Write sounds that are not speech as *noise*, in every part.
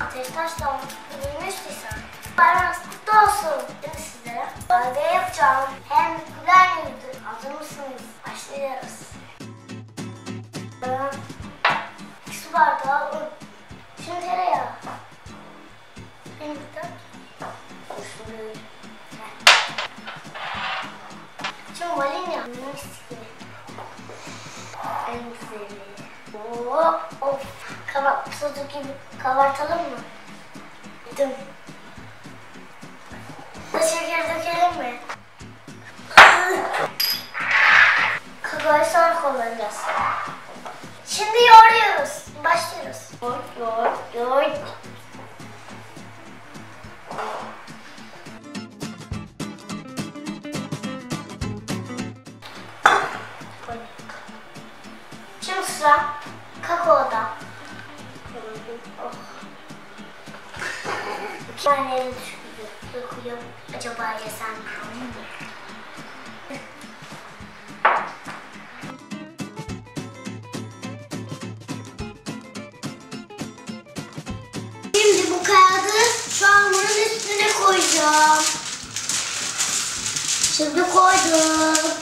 ateş taşla bilmiştiysen. Bayramınız kutlu olsun. Mi sizlere? Dalga yapacağım. Hem güler yüzlü. Hazır mısınız? Başlıyoruz. İki su bardağı un. Şimdi tereyağı. Miktar. Şöyle. Şimdi vanilya. Mis gibi. En güzeli. Oo, of. Tuzu gibi kabartalım mı? Dım. Da şeker dökelim mi? Kakaoyu sonra kullanacağız. Şimdi yoğuruyoruz. Başlıyoruz. Yoğurt, yoğurt, yoğurt. Şimdi sıra kakaoda. Oh. İki. Acaba yesem mi? Şimdi bu kağıdı şu hamurun üstüne koyacağım. Şimdi koydum.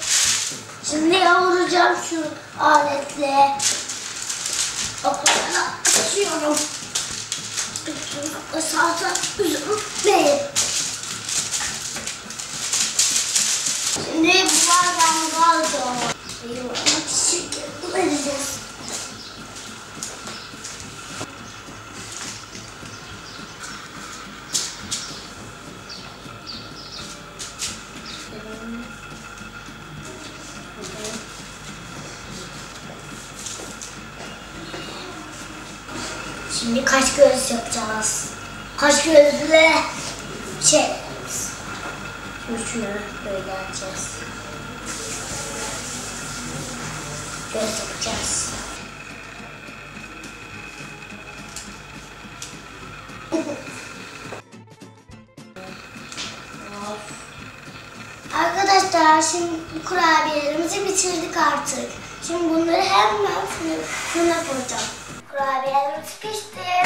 Şimdi yoğuracağım şu aletle. Salça üzüm Şimdi bu bardağımızı alacağım. Yoğurmak için vereceğiz. Şimdi kaş göz yapacağız. Kaş gözle şey. Şimdi şunu böyle açacağız. Göz yapacağız. *laughs* Arkadaşlar şimdi kurabiyelerimizi bitirdik artık. Şimdi bunları hemen fırına koyacağım. Kurabiyelerimiz pişti.